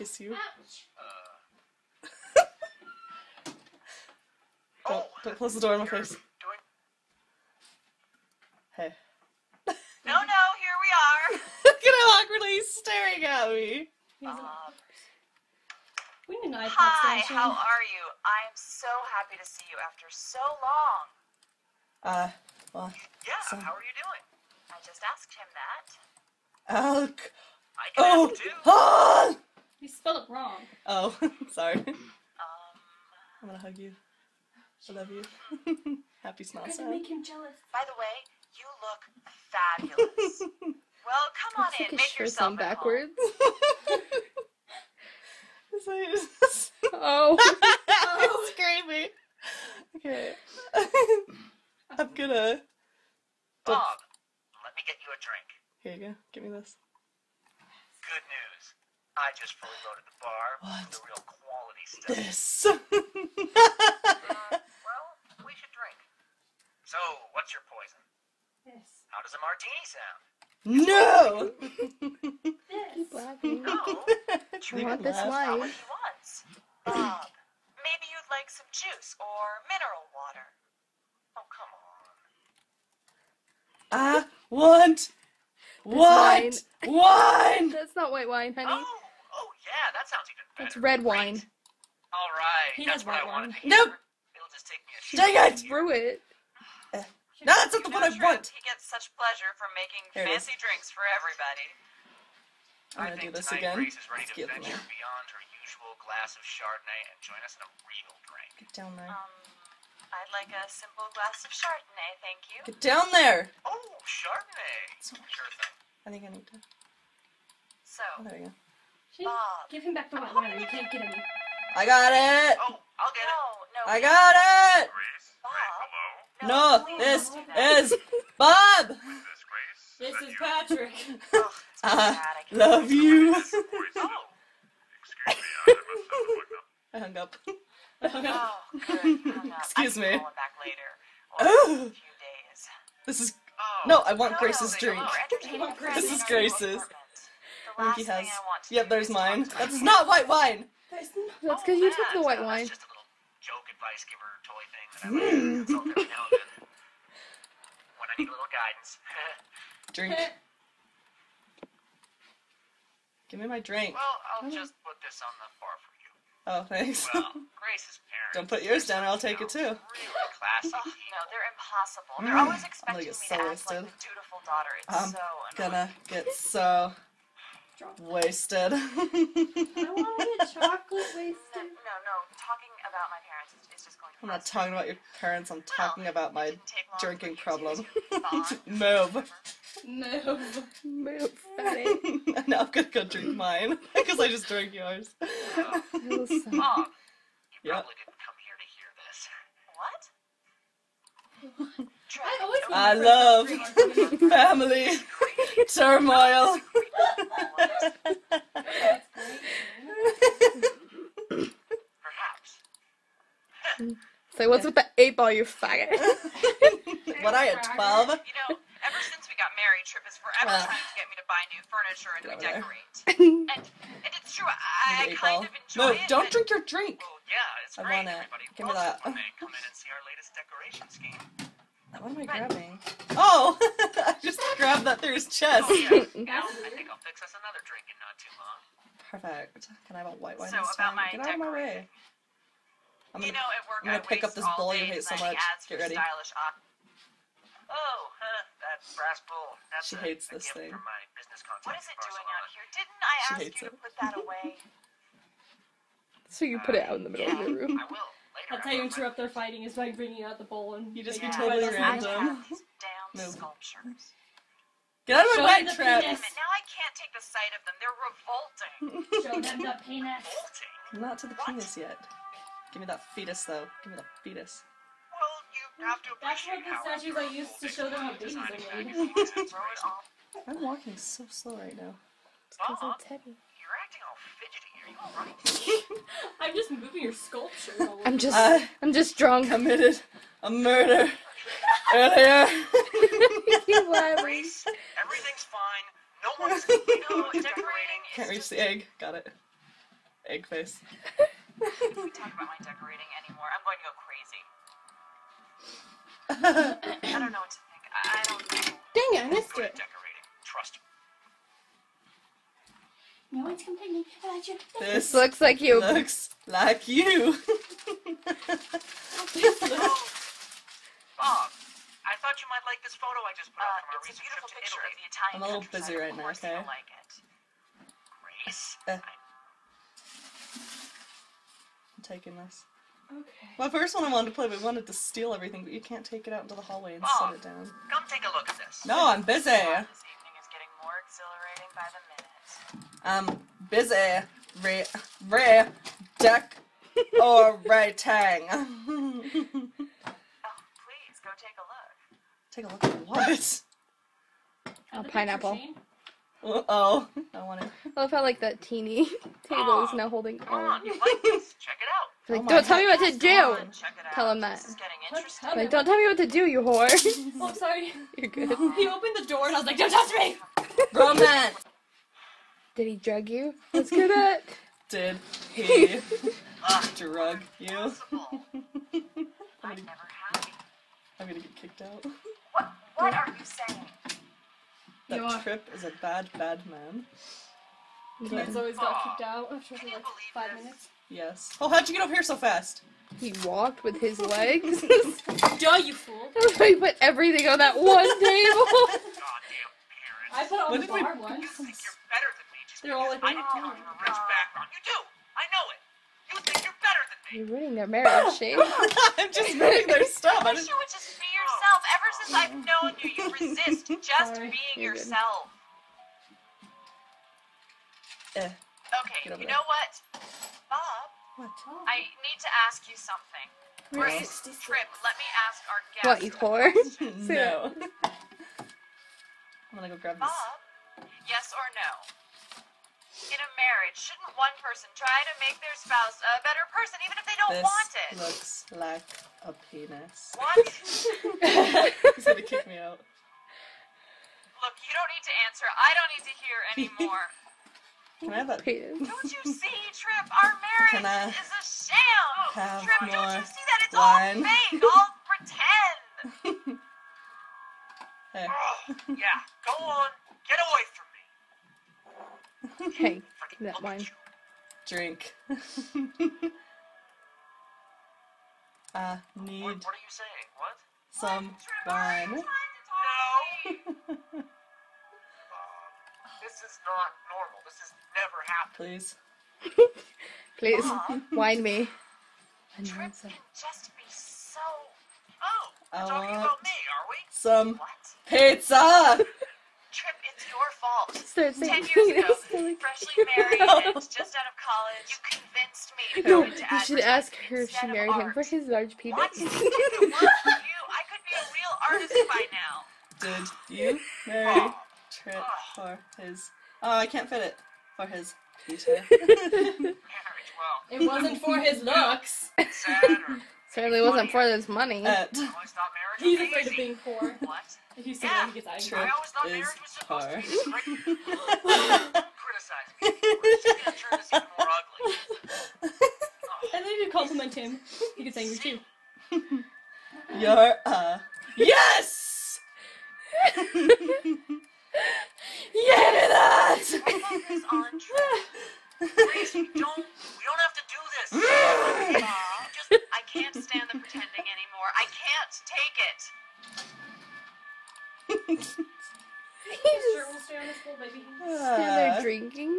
I'd kiss you. Ouch. Don't, don't close the door in my face. Doing... Hey. No, no, here we are. Look at how awkwardly he's staring at me. He's a- Um, we need an iPod hi, station. how are you? I am so happy to see you after so long. Uh, well, Yeah, So- how are you doing? I just asked him that. Alec. I can Oh, spelled it wrong. Oh, sorry. Um, I'm gonna hug you. I love you. Happy smile We're gonna make him jealous. by the way, you look fabulous. well, come on Looks in, like his make shirt's yourself on at home. backwards. This is- Oh. it's creepy. Okay. I'm gonna. Bob, let me get you a drink. Here you go. Give me this. Good news. I just fully loaded the bar What? with the real quality stuff. This. Uh, well, we should drink. So, what's your poison? This. How does a martini sound? no. This. Keep laughing. No, You want this laugh. not life. what he wants. Bob, maybe you'd like some juice or mineral water. Oh, come on. I want. wine. What? Wine. That's not white wine, honey. Oh, yeah, that sounds even better. That's red wine. All right, He that's has what I white wanted wine. to hear. Nope. It'll just take me a Dang shot it! here. Brew it. No, that's not the You one I want. He gets such pleasure from making Here it is. fancy drinks for everybody. I'm gonna do think this again. Grace is ready Let's to get venture there. beyond her usual glass of Chardonnay and join us in a real drink. Get down there. Um, I'd like a simple glass of Chardonnay, thank you. Get down there. Oh, Chardonnay. Sure thing. I think I need to. So, Oh, there we go. She, Bob. give him back the white wine. You can't get any. I got it. Oh, I'll get Oh, it. No, no. I got it. Grace? Bob. hello? No, please this don't do that. is Bob. Is this Grace? This that is you? Patrick. Ugh, it's I bad. I can't love you. Oh, Excuse me, I hung up. I hung up. oh, hung up. Excuse me. can call him back later. Oh. a few days. This is Oh. no. I want No, Grace's no, drink. no, entertaining friends This is Grace's. Last has. thing I want to Yep, do there's mine. to That's not white wine. There's That's Oh, because you took the white no, wine. That's just a little joke advice giver toy thing that I like. It's every now and then. When I need a little guidance. Drink. Give me my drink. well, I'll just put this on the bar for you. Oh, thanks. Well, Grace's parents. Don't put yours down, I'll take it too. Really classy. Oh, you know, they're impossible. They're Mm. always I'm expecting gonna me to act like the dutiful daughter. It's I'm so annoying. Gonna get so wasted. I want to get chocolate wasted. no, no. Talking about my parents is, is just going to. I'm not talking about your parents. I'm talking about my It didn't take long for drinking problem. to bond. Move. Move. Move, fatty. now I'm gonna go drink mine because I just drank yours. Mom, you Yep. probably didn't come here to hear this. What? I always I love family turmoil. So what's with the eight ball, you faggot? what are you, 12? You know, ever since we got married, Trip is forever Ah. trying to get me to buy new furniture and Get over redecorate. and, and it's true, I, I Eight kind ball. of enjoy No, it. don't but- drink your drink. Well, yeah, it's I great. want it. Everybody Give me loves that. it when they come in and see our latest decoration scheme. What am I grabbing? Oh! I just grabbed that through his chest. Oh, yeah. you know, I think I'll fix us another drink in not too long. Perfect. Can I have a white wine So, this about time? my Get out of my way. Decorating. I'm gonna, know, at work I'm gonna I pick up this all bowl you hate so designing much. ads Get for ready. Stylish op- oh, huh, that brass bowl. That's She a, hates a this gift thing. From my business contact What in is it doing out here? Didn't I She ask hates you it. to put that away? So you put it out in the middle of your room. I will. Later. That's how you interrupt their fighting is by bringing out the bowl and You just making be everybody totally random. I have these damn Move. sculptures. Get out of my him way, the Trip! penis. Damn it, now I can't take the sight of them. They're revolting. Show them the penis. revolting? Not to the penis yet. Give me that fetus, though. Give me that fetus. Well, you have to That's what the statues are used to show them how babies are made. magazines throw it off. I'm walking so slow right now. It's Because Bob, I'm Teddy. you're acting all fidgety. Are you alright? I'm just moving your sculpture. I'm just, I I'm just drunk. committed a murder earlier. Keep laughing. Grace, everything's fine. No one's, you know, decorating Can't reach the egg. Got it. egg face. If we talk about my decorating anymore, I'm going to go crazy. I don't know what to think. I I don't know. Dang it, I missed Good it. decorating. Trust me. No one's complaining about your this Looks like you. looks like you. Bob, I thought you might like this photo I just put Uh, up from our it's a recent beautiful trip to picture Italy. of the Italian I'm a little countryside. busy right of now, course okay? You'll like it. Grace, Uh. I- I'm taking this. Okay. My first one I wanted to play, we wanted to steal everything, but you can't take it out into the hallway and Oh. set it down. come take a look at this. No, I'm busy. This evening is getting more exhilarating by the minute. I'm busy. Re, re, deck, or writing. Oh, please go take a look. take a look at what? Oh, pineapple. Uh oh, I want it. I love how like that teeny table is now holding Come on, you like this? Check it out. Oh like, Oh my don't tell me what to do. on, Tell him that. This is getting What? interesting. How Like, don't tell me what to do, you whore. Oh, sorry. You're good. He opened the door and I was like, don't touch me! Romance. Did he drug you? Let's get it. Did he drug you? I'm I'm gonna, never happy. I'm gonna get kicked out. What? What are you saying? That You are. Trip is a bad, bad man. Kids always got kicked out after like five minutes. Yes. Oh, how'd you get up here so fast? He walked with his legs. Duh, you fool! he put everything on that one table. goddamn parents. I put it on What the did we- bar You think you're better than me just They're all like, I "Oh, come from a rich background. You do. I know it. You think you're better than me. You're ruining their marriage, Shane. I'm just moving their stuff. I I wish you would just be yourself. Ever since I've known you, you resist just Sorry. being You're good. Yourself. Eh, Okay, you there. know what? Bob, what? I need to ask you something. Well, Grace, Trip, let me ask our guest. What, you a whore? no. I'm gonna go grab this. Bob, yes or no? In a marriage, shouldn't one person try to make their spouse a better person even if they don't This want it? looks like a penis. What? He's gonna kick me out. Look, you don't need to answer. I don't need to hear anymore. Can I have that? Penis. don't you see, Trip? Our marriage Can I is a sham. have Trip, don't you see that? It's wine? all fake, all pretend. Hey. Oh, yeah, go on. Get away from me. Hey, Freaking that look wine. Drink. Uh, I need what are you saying? What? some Trip, are you wine. This is not normal. This has never happened. Please. Please, Bob, wind me. Trip can just be so. Oh, I we're oh, talking about me, are we? Some What? pizza! Trip, it's your fault. Start saying Ten years ago, penis. Freshly married and just out of college, you convinced me to go No, into you should ask her if she married him for his large penis. What? If it weren't for you, I could be a real artist by now. Did you marry oh. Trip for his. Oh, I can't fit it. For his Peter. It wasn't for his looks. sad or Certainly wasn't for this money. Uh, I always thought He's afraid of being poor. What? If you say Yeah. that, he gets angry. True. I always thought is marriage was supposed to hard. be this great. Don't criticize me. We're just gonna turn this even more ugly. And then if you compliment him, he gets angry too. You're uh Yes! yeah, that! Focus on Trip. Please, we don't, we don't have to do this. Bob. Just, I can't stand the pretending anymore. I can't take it. His shirt will stay on his full baby. Stand there drinking.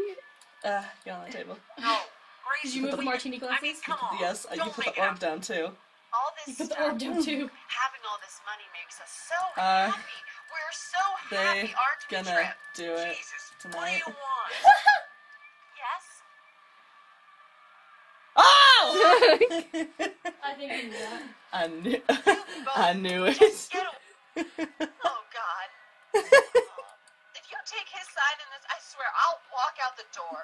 uh, get on the table. No, Grace, Did you move the we- martini I mean, glasses? come on. Yes, uh, you don't put the it orb up. down too. All this You this put the stuff, orb down too. having all this money makes us so Uh, happy. We're so They happy, aren't we, gonna Trip? do it Jesus, what do tonight. you want? Yes. Oh! I think he knew that. I knew I knew it. Just get a- Oh God. if you take his side in this, I swear I'll walk out the door.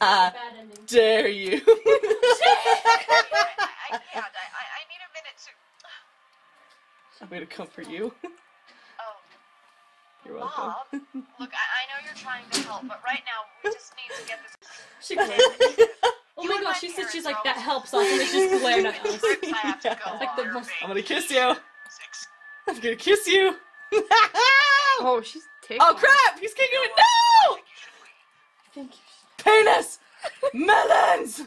Ah, I dare you. I, I, I can't. I, I, I need a minute to. I'm gonna come for you. Oh, You're welcome. Bob. Look, I, I know you're trying to help, but right now we just need to get this. She glared. Oh You my and gosh, my she said she's like that always- helps us, and it's just glared at us. I have to go Like the on. most. I'm gonna kiss you. Six. I'm gonna kiss you. Oh, she's taking. oh crap! He's kicking it. No! I think you should. Thank you. Penis! Melons!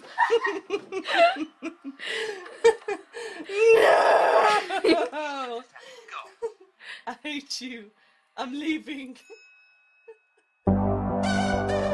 no! I hate you. I'm leaving.